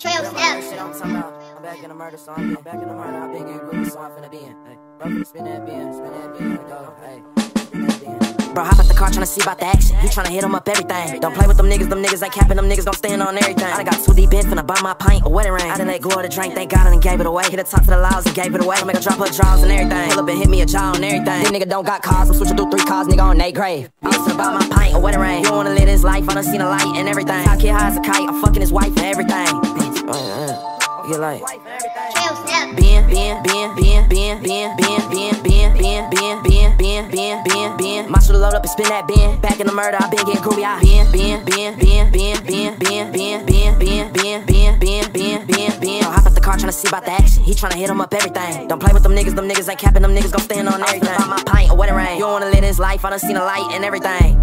Trail steps. Shit, I'm talking about. I'm back in the murder, so I'm back in the murder. I've been getting groovy, so I'm finna be in. Hey, bro, spin that bin, spin that bin, go. Hey, spin that bin. Bro, hop out the car tryna see about the action. He tryna hit him up everything. Don't play with them niggas, them niggas ain't capping, them niggas gon' stand on everything. I done got too deep in, finna buy my pint or wedding ring. I done let go of the drink, thank God I done gave it away. Hit the top to the laws and gave it away. I make her drop her drawers and everything. Pull up and hit me a jaw and everything. This nigga don't got cars, I'm switching through three cars, nigga on they grave. I'm finna buy my pint or wedding ring. You don't wanna live this life, I done seen a light and everything. Top kid high as a kite, I'm fucking his wife and everything. Uh, uh, get like. Bien, bien, bien, bien, bien, bien, bien, bien, bien, bien, bien, bien, bien, bien, bien, bien. My shoulda load up and spin that bin. Back in the murder, I been getting groovy. I bien, bien, bien, bien, bien, bien, bien, bien, bien, bien, bien, bien, bien, bien, bien, bien. Hop out the car tryna see about the action. He tryna hit him up everything. Don't play with them niggas, them niggas ain't capping, them niggas gon' stand on everything. Buy my pint or wedding ring. You don't wanna live this life, I done seen a light and everything.